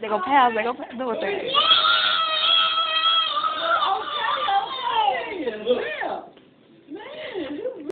They go pass. They go pass. Do it there.